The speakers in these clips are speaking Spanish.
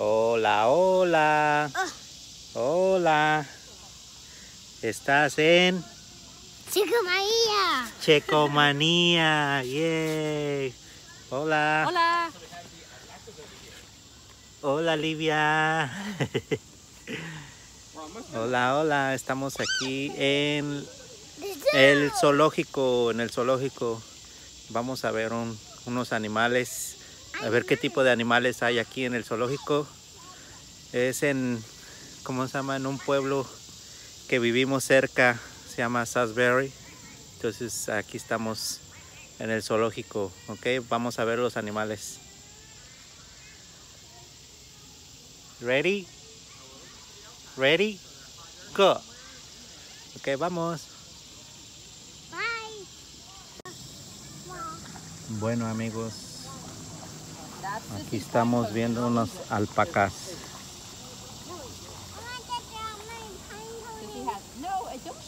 Hola, hola. Hola. Estás en Chico María. Checomanía. Yay. Hola. Hola. Hola, Livia. hola, hola. Estamos aquí en el zoológico. En el zoológico. Vamos a ver un- unos animales. A ver qué tipo de animales hay aquí en el zoológico. Es en, ¿cómo se llama? En un pueblo que vivimos cerca. Se llama Salisbury. Entonces aquí estamos en el zoológico. Ok, vamos a ver los animales. Ready? Ready? Go. Ok, vamos. Bye. Bueno amigos, aquí estamos viendo unos alpacas. Sissy has. No, I don't.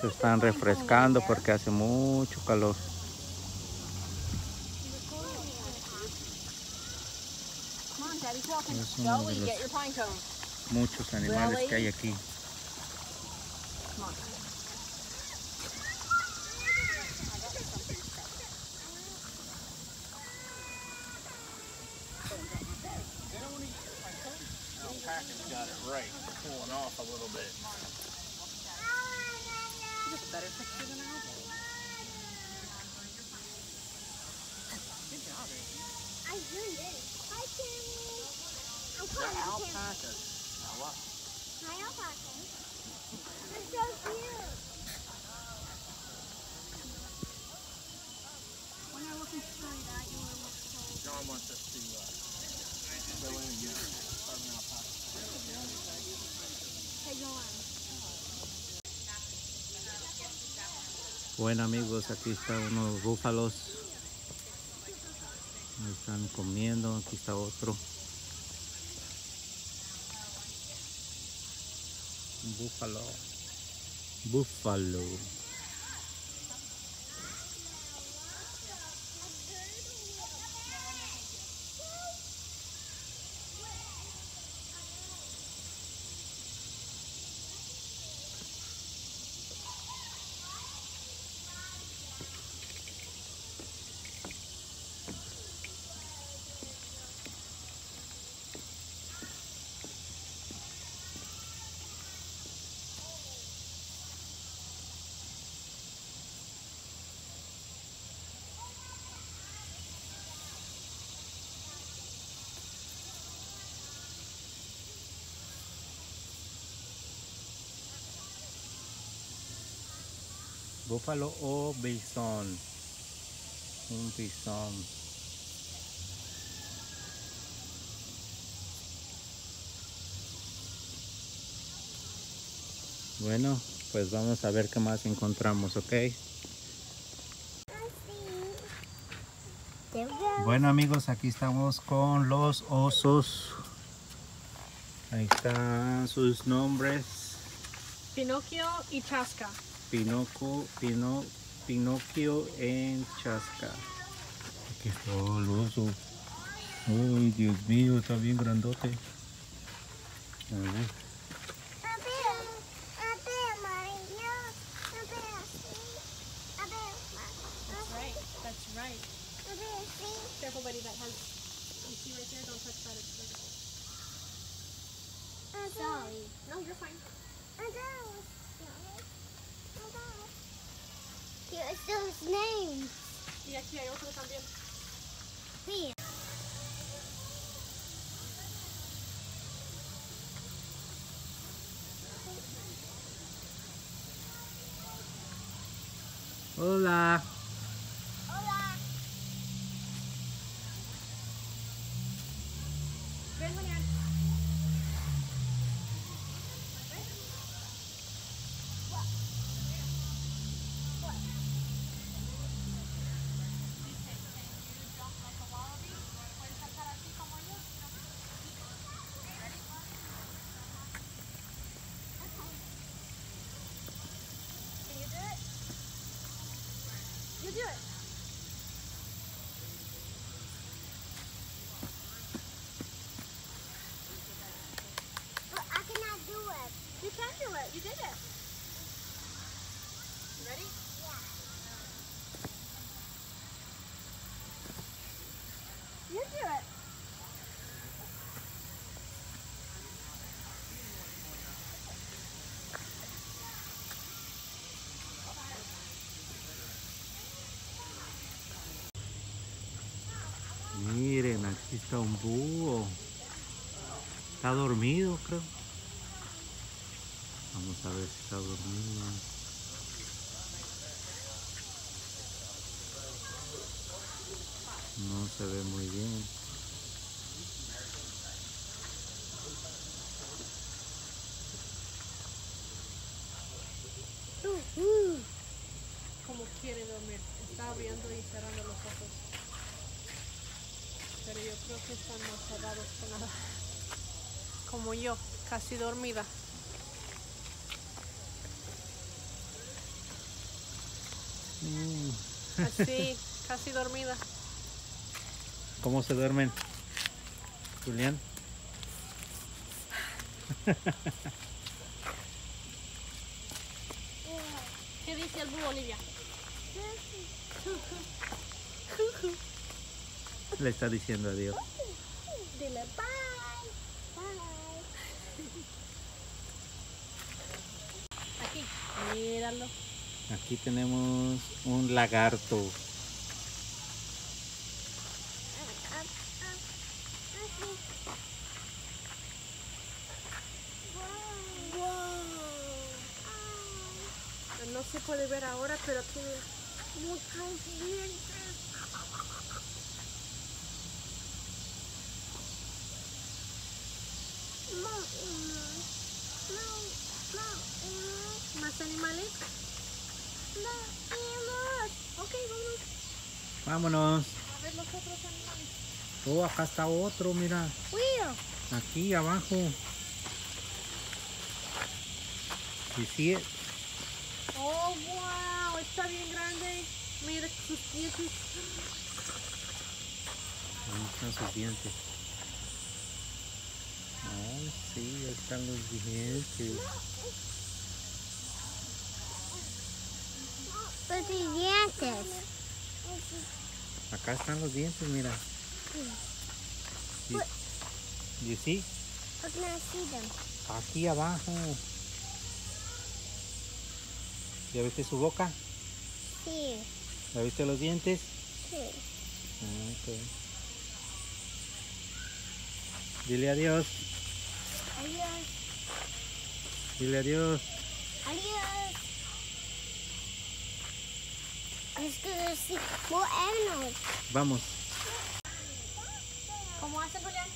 Se están refrescando porque hace mucho calor. Es uno de los-. Muchos animales que hay aquí. Come on. Alpaca's got it right, pulling off a little bit. You have a better picture than I do. I zoomed in. Hi, alpacas. What? Hi, alpaca. They're so cute. When I look you will look so John wants us to uh. Hey. Bueno amigos, aquí están unos búfalos. Están comiendo, aquí está otro. Búfalo. Búfalo. Búfalo o bisón. Un bisón. Bueno, pues vamos a ver qué más encontramos, ¿ok? Bueno amigos, aquí estamos con los osos. Ahí están sus nombres. Pinocchio y Chaska. Pinoco, Pino, Pinocchio en Chasca. Aquí está el oso. Ay, Dios mío, está bien grandote. A ver. Right. That's right. a ver, sí. Careful, buddy. That has. You see right there? Don't touch that. A ver. Sorry. No, you're fine. A ver. A ver. Here's those names. Y aquí hay otro también. Here. Hola. Hola. Ven, Julián. Can you do it? Ready? You do it. Miren, aquí está un búho. Está dormido, creo. Vamos a ver si está dormido. No se ve muy bien. Como quiere dormir. Está abriendo y cerrando los ojos. Pero yo creo que están más cerrados que nada. Como yo, casi dormida. Mm, Así, casi dormida. ¿Cómo se duermen? Julián. ¿Qué dice el búho, Olivia? Le está diciendo adiós. Dile bye. Bye. Aquí, míralo. Aquí tenemos un lagarto. No se puede ver ahora, pero tiene Muchos dientes. Mountain. Mountain. más animales. Mountain. Ok, vamos Vámonos. a ver los otros animales. Oh, acá está otro, mira. Wheel. Aquí abajo. Y sí, Oh, wow, está bien grande. Mira sus dientes. ahí están sus dientes. Oh, sí, ahí están los dientes. Los dientes. Acá están los dientes, mira. Y, y sí, I can see aquí abajo. ¿Ya viste su boca? Sí. ¿Ya viste los dientes? Sí. Ah, ok. Dile adiós. Adiós. Dile adiós. Adiós. Let's go to see more animals. Vamos. ¿Cómo hace Julián?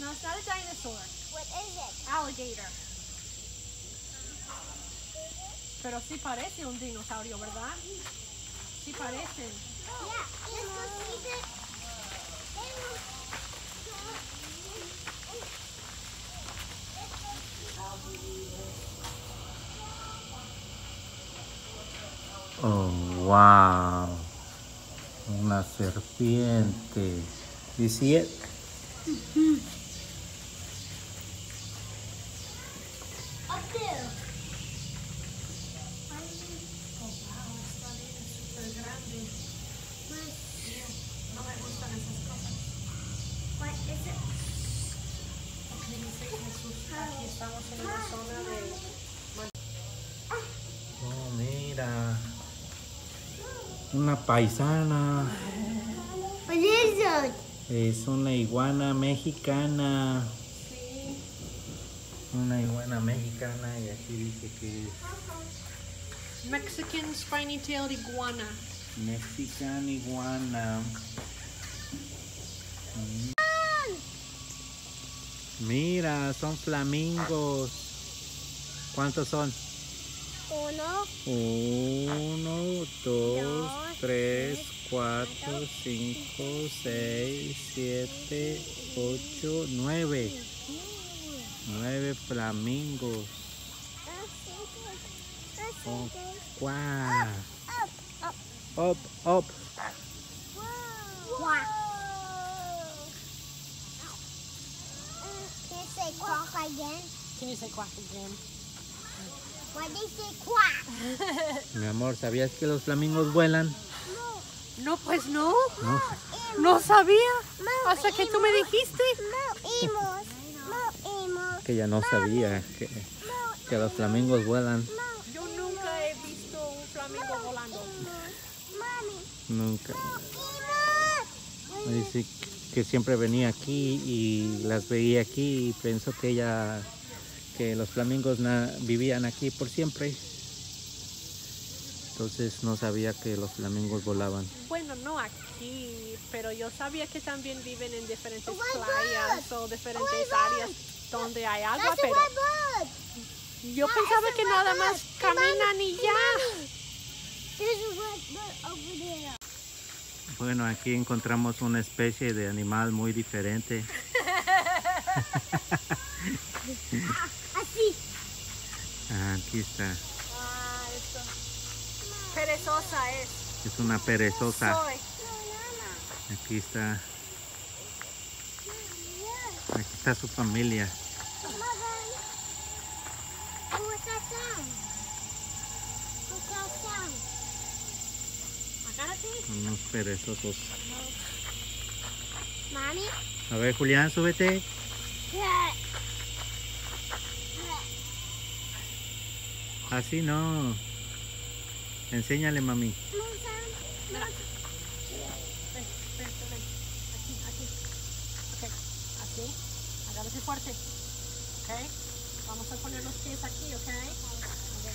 No, it's not a dinosaur. What is it? Alligator. Pero sí parece un dinosaurio, ¿verdad? Sí parecen. Yeah, let's go see the Oh, wow. Una serpiente. ¿Y? Up there. No me gustan esas cosas. What is it? Dice Jesús, aquí estamos en una zona de... Oh, mira. Una paisana. Is it? Es una iguana mexicana. Sí. Una iguana mexicana y aquí dice que es Mexican spiny-tailed iguana. Mexican iguana. Mm. Mira, son flamingos. ¿Cuántos son? Uno, Uno, dos, Dos, tres, cuatro, cuatro, cinco, seis, siete, ocho, nueve. Nueve flamingos. Oh. Up, up. Up, up. Wow. Say quack again? Can you say quack again? Why they say quack? Mi amor, ¿sabías que los flamingos vuelan? No. No, pues no. No. No sabía. No, Hasta que tú me dijiste. No. Que ella no sabía que, que los flamingos vuelan. No Yo nunca he visto un flamingo volando. Nunca. Dice que siempre venía aquí y las veía aquí y pensó que ella, que los flamingos na- vivían aquí por siempre. Entonces no sabía que los flamingos volaban. Bueno, no aquí, pero yo sabía que también viven en diferentes Oh playas God. o diferentes Oh God. áreas donde hay agua, pero yo pensaba que nada bird. más caminan y ya. mommy. There's a red bird over there. Bueno, aquí encontramos una especie de animal muy diferente. Así. Ah, aquí está. Ah, esto. Perezosa es. Es una perezosa. Soy. Aquí está. Aquí está su familia. What's that sound? What's that sound? Agárrate. Unos perezosos. Mommy? A ver, Julián, súbete. Así no. Enséñale, mami. Mira. Ven, ven, ven, ven. Aquí, aquí. Ok, así. Agárrate fuerte. Ok. Vamos a poner los pies aquí, ok. Ok.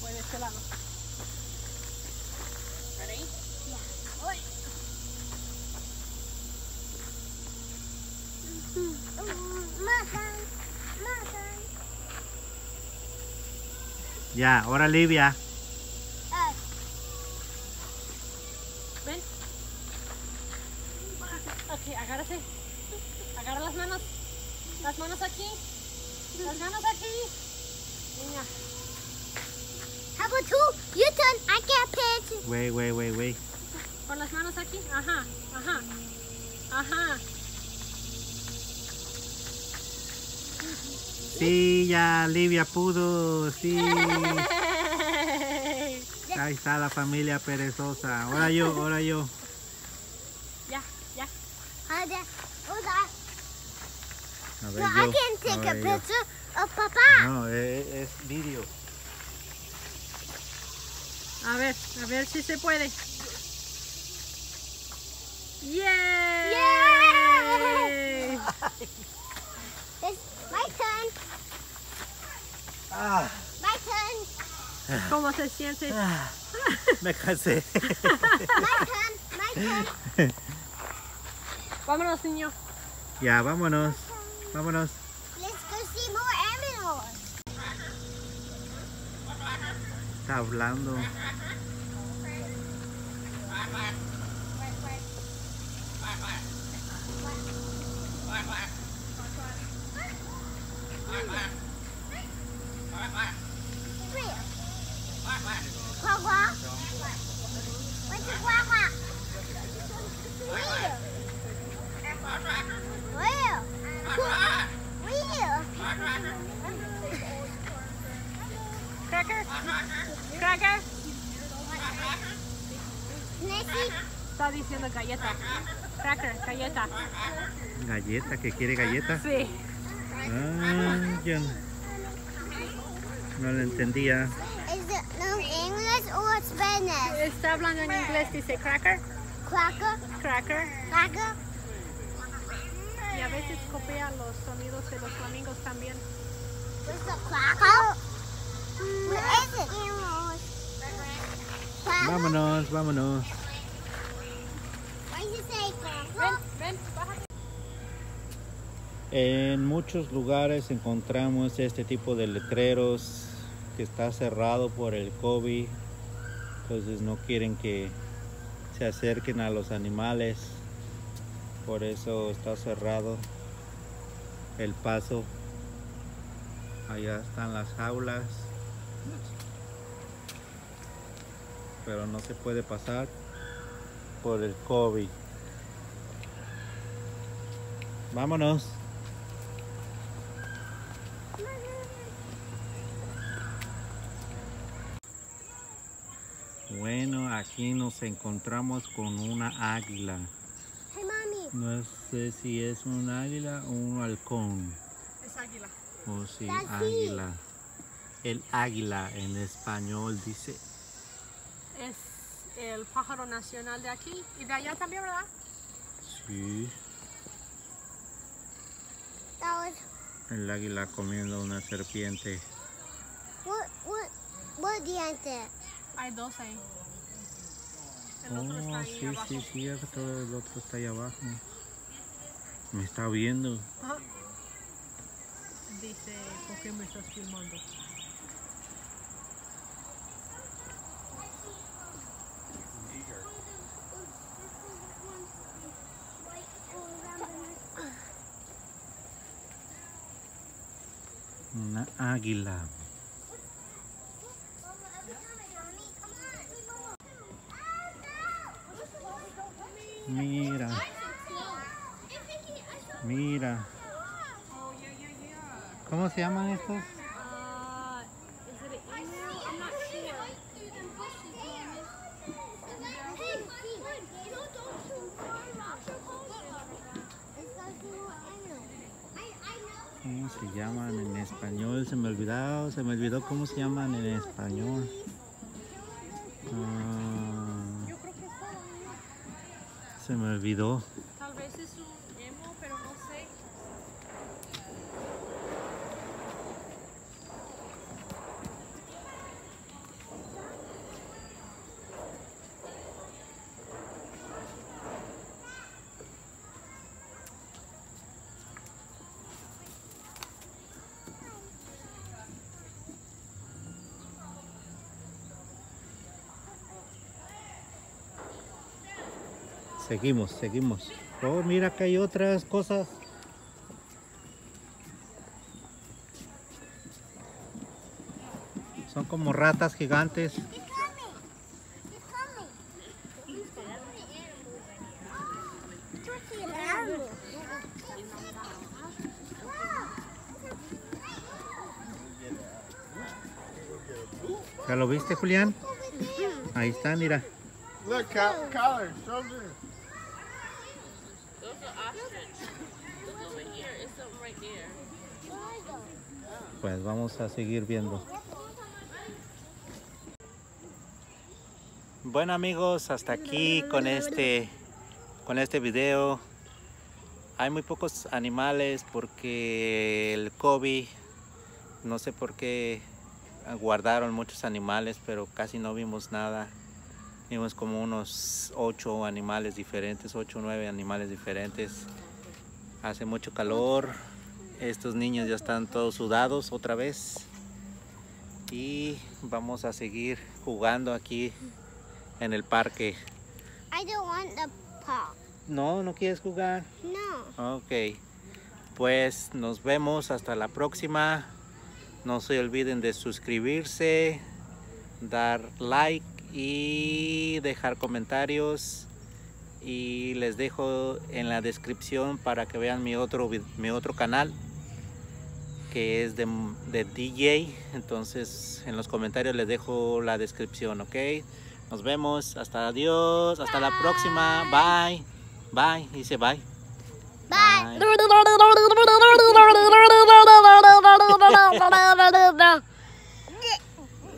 Por este lado. Yeah. Ya, ahora Livia. Uh, Ven. Ok, agárrate. Agarra las manos. Las manos aquí. Las manos aquí. Niña. how about two? You turn. I can't pitch. Wey, wey, wey, wey. Con las manos aquí. Ajá, ajá. Ajá. Ya Livia pudo. Sí. Ahí está la familia perezosa. Ahora yo, ahora yo. Ya, ya. That? A ver, No, yo. I can take a yo. picture of Papa. No, es, es vídeo. A ver, a ver si se puede. ¡Yay! Yay! It's my turn. Ah, My turn. ¿Cómo se siente? ah, me cansé. My turn. My turn. Vámonos, niño. ya, vámonos. Vámonos. Let's go see more animals. Está hablando. Where? Quack quack. What's a quack quack? Where? Where? Where? Cracker. Cracker. Can I see? Está diciendo galleta. Cracker, galleta. Galleta, que quiere galleta. Sí. Ah, no, lo entendía. Is it no English or Spanish? Está hablando en inglés, dice cracker, Quacker? cracker. Quacker? Y a veces copia los sonidos de los flamingos también. Where's the quacker? Where is it? Vámonos, vámonos. Why it say Ven, quacker? ven, bájate. En muchos lugares encontramos este tipo de letreros que está cerrado por el COVID. Entonces no quieren que se acerquen a los animales. Por eso está cerrado el paso. Allá están las jaulas. Pero no se puede pasar por el COVID. Vámonos. Bueno, aquí nos encontramos con una águila. Hey, mommy. No sé si es un águila o un halcón. Es águila. O si Así. águila. El águila en español dice. Es el pájaro nacional de aquí y de allá también, ¿verdad? Sí. El águila comiendo una serpiente. what what what diente? Hay dos ahí. El otro está Oh, ahí sí, abajo. sí, cierto. El otro está ahí abajo. Me está viendo. Ajá. Dice, ¿por qué me estás filmando? Una águila. Mira, mira. ¿Cómo se llaman estos? ¿Cómo se llaman en español? Se me olvidó, se me olvidó cómo se llaman en español. Olvidó. Tal vez es un emo, pero no sé. Seguimos, seguimos. Oh, mira que hay otras cosas. Son como ratas gigantes. ¿Ya lo viste, Julián? Ahí está, mira. Look, Collar, show me. Those are ostrich. Look over here. It's something right there. Pues vamos a seguir viendo. Bueno amigos, hasta aquí con este con este video. Hay muy pocos animales porque el COVID, no sé por qué guardaron muchos animales, pero casi no vimos nada. Vimos como unos ocho animales diferentes, ocho o nueve animales diferentes. Hace mucho calor. Estos niños ya están todos sudados otra vez. Y vamos a seguir jugando aquí en el parque. I don't want the pop. No, no quieres jugar. No. Ok. Pues nos vemos hasta la próxima. No se olviden de suscribirse, dar like y dejar comentarios. Y les dejo en la descripción para que vean mi otro, mi otro canal que es de, de DJ. Entonces en los comentarios les dejo la descripción, ¿ok? Nos vemos. Hasta adiós. Hasta la próxima. Bye. Bye. Dice bye. Bye.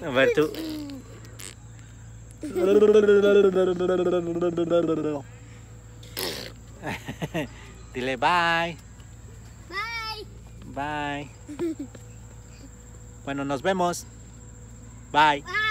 A ver tú. Dile bye. Bye. Bye. Bueno, nos vemos. Bye. Bye.